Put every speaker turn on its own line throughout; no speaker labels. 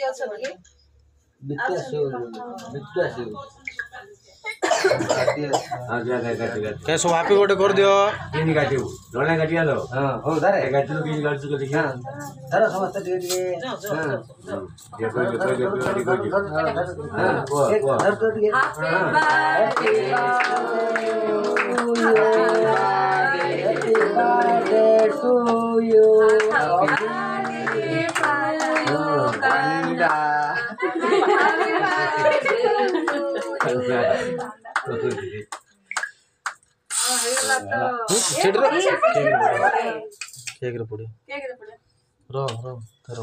क्या चाहिए
Bitta save Bitta save
कैसे
वापी गोटे कर दियो
किन काटियो लोले काटिया लो
हां हो दारे
काटियो किन काटछु के देखिया
दारे समस्त टिके टिके
हां
देखो देखो कोई देखो
कोई हां कोई हाँ, हाँ, वो कोई टिके happy birthday to you happy birthday to you
Tanda. Tanda.
ಕೇಕ್ರ ಪುಡಿ ರೋ ರೋ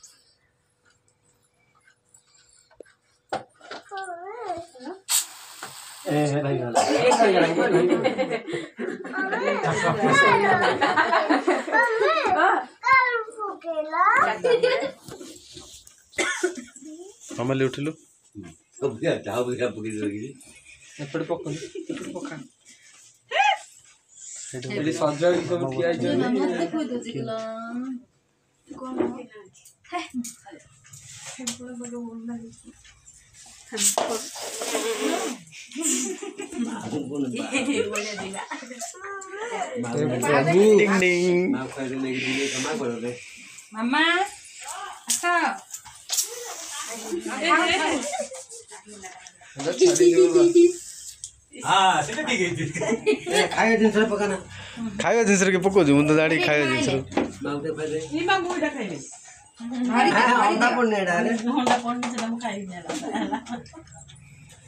କମଲି
ଉଠିଲୁ
ଏପଟେ
ପକଉ ଏପଟେ ପକା
ଏଠି ସଜ ସବୁ ଠିଆ
ହେଇଛନ୍ତି
କଣ
মামা खायो
जिन्स के पक्को झुम त जाडी खायो जिन्स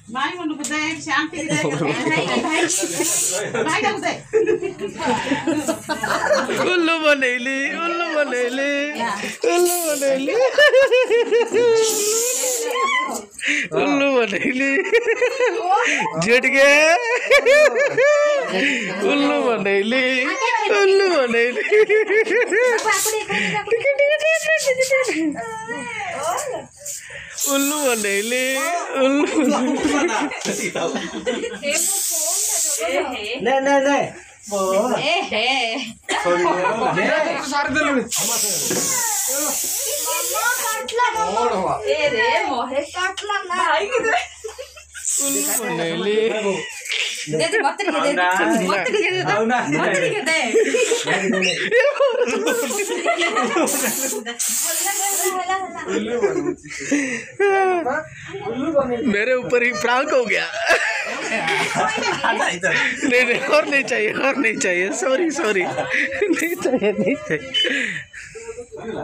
उल्लू
बनेली उल्लू बनेली उल्लू बनेली ఉల్లు మండలి జడిగే ఉల్లు మండలి ఉల్లు మండలి ఉల్లు మండలి ఉల్లు
సరిదలు
मेरे
ऊपर ही प्रांक हो गया
नहीं
नहीं और नहीं चाहिए और नहीं चाहिए सॉरी सॉरी नहीं चाहिए नहीं चाहिए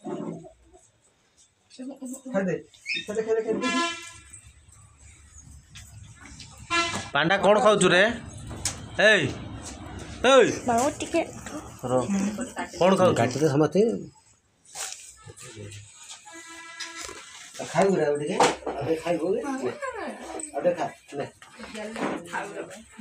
ପାଣ୍ଡା
କ'ଣ ଖାଉଛୁ ରେ ଏଇ ଏଇ ଟିକେ
କ'ଣ
ଖାଉ ଗାଡ଼ିରେ
ସମସ୍ତେ ଖାଇବୁ ରେ ଆଉ
ଟିକେ